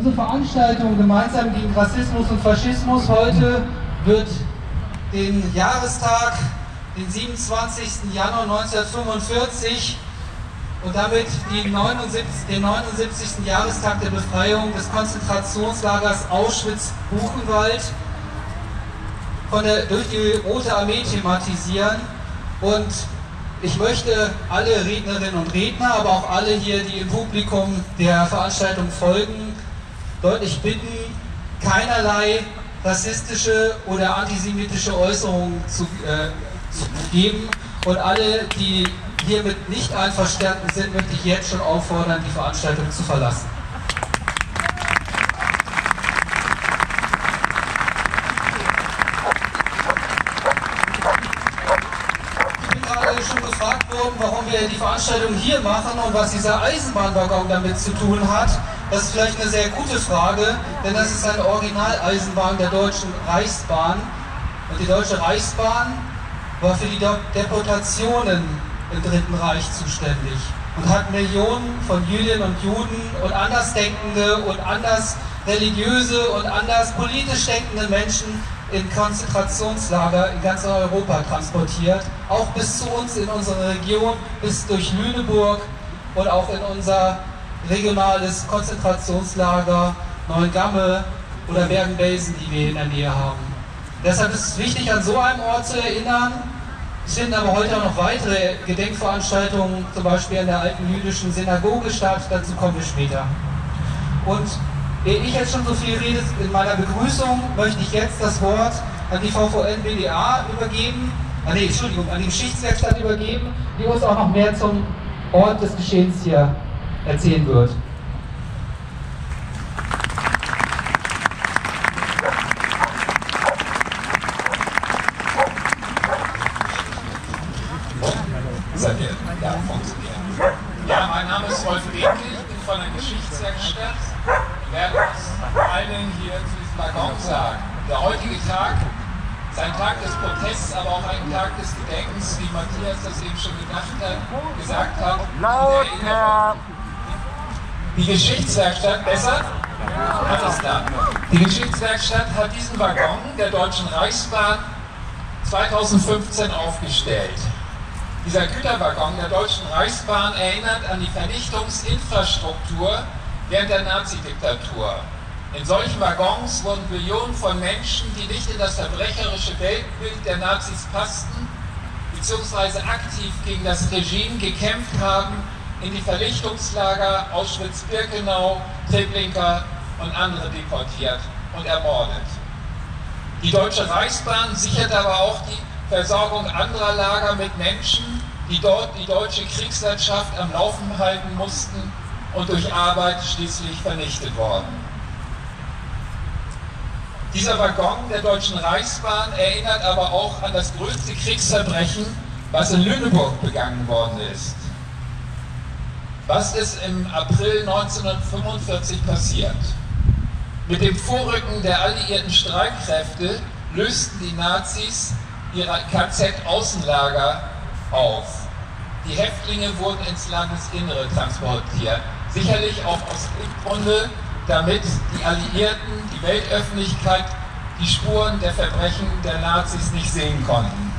Unsere Veranstaltung Gemeinsam gegen Rassismus und Faschismus heute wird den Jahrestag, den 27. Januar 1945 und damit 79, den 79. Jahrestag der Befreiung des Konzentrationslagers Auschwitz-Buchenwald durch die Rote Armee thematisieren und ich möchte alle Rednerinnen und Redner, aber auch alle hier, die im Publikum der Veranstaltung folgen, deutlich bitten, keinerlei rassistische oder antisemitische Äußerungen zu, äh, zu geben. Und alle, die hiermit nicht einverstanden sind, möchte ich jetzt schon auffordern, die Veranstaltung zu verlassen. schon gefragt worden, warum wir die Veranstaltung hier machen und was dieser Eisenbahnwaggon damit zu tun hat. Das ist vielleicht eine sehr gute Frage, denn das ist eine Originaleisenbahn der Deutschen Reichsbahn. Und die Deutsche Reichsbahn war für die Deportationen im Dritten Reich zuständig und hat Millionen von Jüdinnen und Juden und andersdenkende und anders religiöse und anders politisch denkende Menschen in Konzentrationslager in ganz Europa transportiert, auch bis zu uns in unsere Region, bis durch Lüneburg und auch in unser regionales Konzentrationslager Neuengamme oder Bergen-Belsen, die wir in der Nähe haben. Deshalb ist es wichtig, an so einem Ort zu erinnern. Es finden aber heute auch noch weitere Gedenkveranstaltungen, zum Beispiel in der alten jüdischen Synagoge statt. Dazu kommen wir später. Und Ehe ich jetzt schon so viel rede in meiner Begrüßung, möchte ich jetzt das Wort an die VVN BDA übergeben, ah, nee, Entschuldigung, an die Geschichtswerkstatt übergeben, die uns auch noch mehr zum Ort des Geschehens hier erzählen wird. Ja, mein Name ist Wolf Redke, ich bin von der Geschichtswerkstatt werde es vor allen hier zu diesem Waggon sagen. Der heutige Tag ist ein Tag des Protests, aber auch ein Tag des Gedenkens, wie Matthias das eben schon gedacht hat, gesagt hat. Laut, Die Geschichtswerkstatt, besser? Alles klar. Die Geschichtswerkstatt hat diesen Waggon der Deutschen Reichsbahn 2015 aufgestellt. Dieser Güterwaggon der Deutschen Reichsbahn erinnert an die Vernichtungsinfrastruktur während der Nazi-Diktatur. In solchen Waggons wurden Millionen von Menschen, die nicht in das verbrecherische Weltbild der Nazis passten, beziehungsweise aktiv gegen das Regime gekämpft haben, in die Vernichtungslager Auschwitz-Birkenau, Treblinka und andere deportiert und ermordet. Die Deutsche Reichsbahn sichert aber auch die Versorgung anderer Lager mit Menschen, die dort die deutsche Kriegswirtschaft am Laufen halten mussten und durch Arbeit schließlich vernichtet worden. Dieser Waggon der Deutschen Reichsbahn erinnert aber auch an das größte Kriegsverbrechen, was in Lüneburg begangen worden ist. Was ist im April 1945 passiert? Mit dem Vorrücken der alliierten Streitkräfte lösten die Nazis ihre KZ-Außenlager auf. Die Häftlinge wurden ins Landesinnere transportiert. Sicherlich auch aus dem Grunde, damit die Alliierten, die Weltöffentlichkeit die Spuren der Verbrechen der Nazis nicht sehen konnten.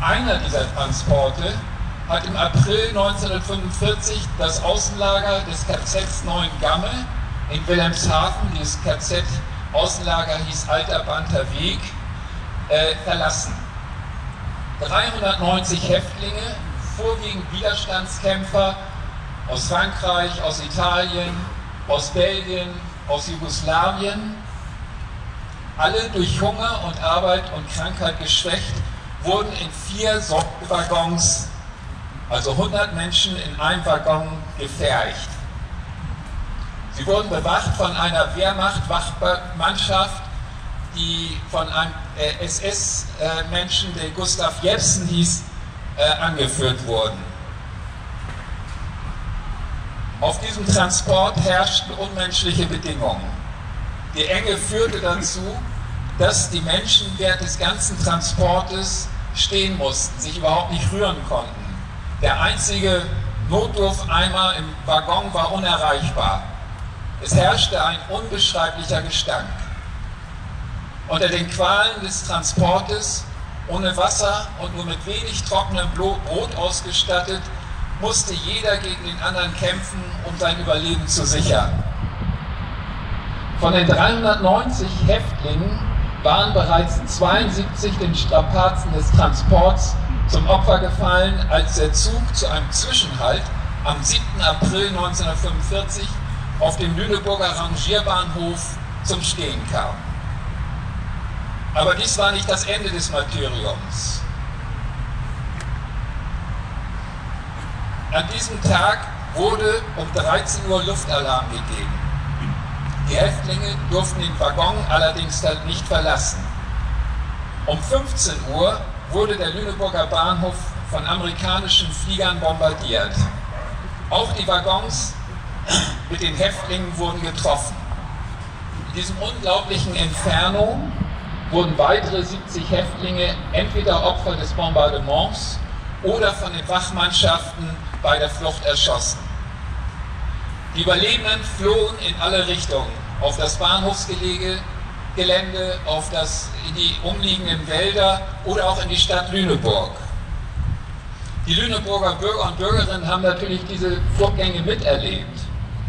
Einer dieser Transporte hat im April 1945 das Außenlager des KZ Neuengamme in Wilhelmshaven, dieses KZ-Außenlager hieß Alter Banter Weg, äh, verlassen. 390 Häftlinge, vorwiegend Widerstandskämpfer, aus Frankreich, aus Italien, aus Belgien, aus Jugoslawien, alle durch Hunger und Arbeit und Krankheit geschwächt, wurden in vier Waggons, also 100 Menschen in einem Waggon, gefercht. Sie wurden bewacht von einer Wehrmacht-Wachmannschaft, die von einem äh, SS-Menschen, der Gustav Jepsen hieß, äh, angeführt wurden. Auf diesem Transport herrschten unmenschliche Bedingungen. Die Enge führte dazu, dass die Menschen während des ganzen Transportes stehen mussten, sich überhaupt nicht rühren konnten. Der einzige Notdurfeimer im Waggon war unerreichbar. Es herrschte ein unbeschreiblicher Gestank. Unter den Qualen des Transportes, ohne Wasser und nur mit wenig trockenem Brot ausgestattet, musste jeder gegen den anderen kämpfen, um sein Überleben zu sichern. Von den 390 Häftlingen waren bereits 72 den Strapazen des Transports zum Opfer gefallen, als der Zug zu einem Zwischenhalt am 7. April 1945 auf dem Lüneburger Rangierbahnhof zum Stehen kam. Aber dies war nicht das Ende des Martyriums. An diesem Tag wurde um 13 Uhr Luftalarm gegeben. Die Häftlinge durften den Waggon allerdings nicht verlassen. Um 15 Uhr wurde der Lüneburger Bahnhof von amerikanischen Fliegern bombardiert. Auch die Waggons mit den Häftlingen wurden getroffen. In diesem unglaublichen Inferno wurden weitere 70 Häftlinge entweder Opfer des Bombardements oder von den Wachmannschaften bei der Flucht erschossen. Die Überlebenden flohen in alle Richtungen, auf das Bahnhofsgelände, auf das, in die umliegenden Wälder oder auch in die Stadt Lüneburg. Die Lüneburger Bürger und Bürgerinnen haben natürlich diese Vorgänge miterlebt.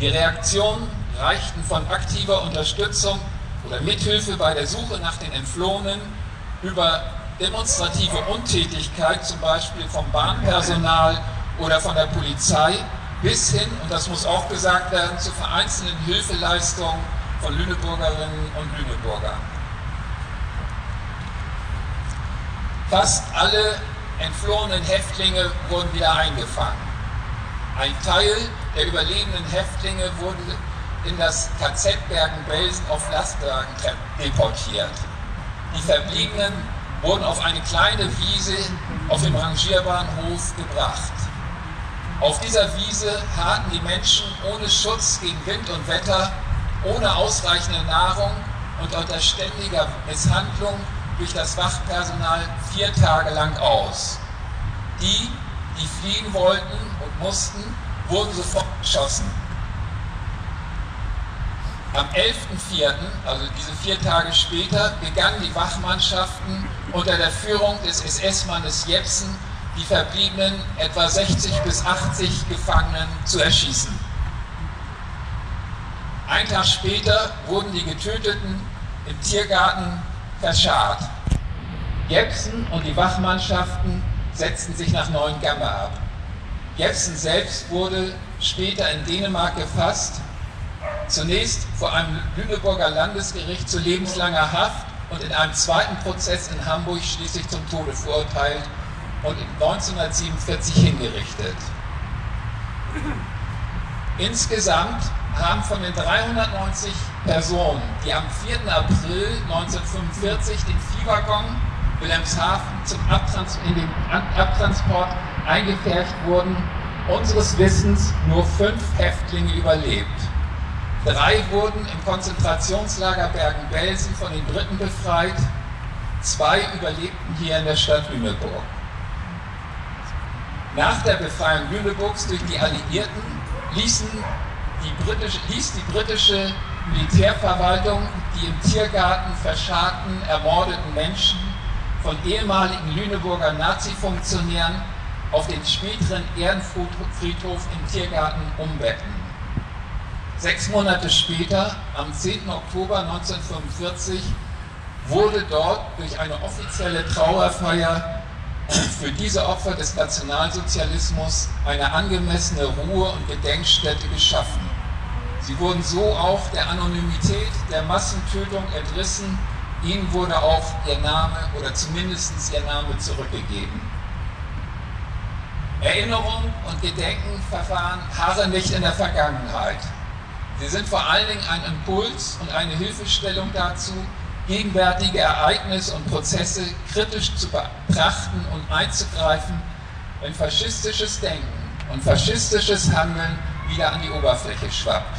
Die Reaktionen reichten von aktiver Unterstützung oder Mithilfe bei der Suche nach den Entflohenen über demonstrative Untätigkeit, zum Beispiel vom Bahnpersonal oder von der Polizei, bis hin, und das muss auch gesagt werden, zu vereinzelten Hilfeleistungen von Lüneburgerinnen und Lüneburgern. Fast alle entflohenen Häftlinge wurden wieder eingefangen. Ein Teil der überlebenden Häftlinge wurde in das KZ Bergen-Belsen auf Lastwagen deportiert. Die Verbliebenen wurden auf eine kleine Wiese auf dem Rangierbahnhof gebracht. Auf dieser Wiese harten die Menschen ohne Schutz gegen Wind und Wetter, ohne ausreichende Nahrung und unter ständiger Misshandlung durch das Wachpersonal vier Tage lang aus. Die, die fliehen wollten und mussten, wurden sofort geschossen. Am 11.04., also diese vier Tage später, begannen die Wachmannschaften unter der Führung des SS-Mannes Jepsen die verbliebenen etwa 60 bis 80 Gefangenen zu erschießen. Ein Tag später wurden die Getöteten im Tiergarten verscharrt. Jepsen und die Wachmannschaften setzten sich nach Neuengamme ab. Jepsen selbst wurde später in Dänemark gefasst, zunächst vor einem Lüneburger Landesgericht zu lebenslanger Haft und in einem zweiten Prozess in Hamburg schließlich zum Tode verurteilt und 1947 hingerichtet. Insgesamt haben von den 390 Personen, die am 4. April 1945 den Viehwaggon Wilhelmshaven zum Abtrans in den Abtransport eingefärbt wurden, unseres Wissens nur fünf Häftlinge überlebt. Drei wurden im Konzentrationslager Bergen-Belsen von den Briten befreit, zwei überlebten hier in der Stadt Lüneburg. Nach der Befreiung Lüneburgs durch die Alliierten ließen die britische, ließ die britische Militärverwaltung die im Tiergarten verscharrten, ermordeten Menschen von ehemaligen Lüneburger Nazi-Funktionären auf den späteren Ehrenfriedhof im Tiergarten umbetten. Sechs Monate später, am 10. Oktober 1945, wurde dort durch eine offizielle Trauerfeier für diese Opfer des Nationalsozialismus eine angemessene Ruhe- und Gedenkstätte geschaffen. Sie wurden so auch der Anonymität der Massentötung entrissen. Ihnen wurde auch ihr Name oder zumindest ihr Name zurückgegeben. Erinnerung und Gedenkenverfahren harren nicht in der Vergangenheit. Sie sind vor allen Dingen ein Impuls und eine Hilfestellung dazu, gegenwärtige Ereignisse und Prozesse kritisch zu betrachten und einzugreifen, wenn faschistisches Denken und faschistisches Handeln wieder an die Oberfläche schwappt.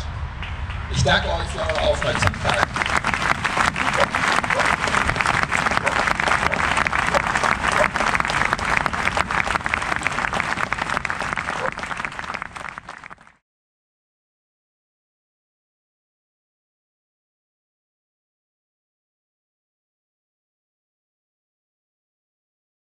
Ich danke euch für eure Aufmerksamkeit.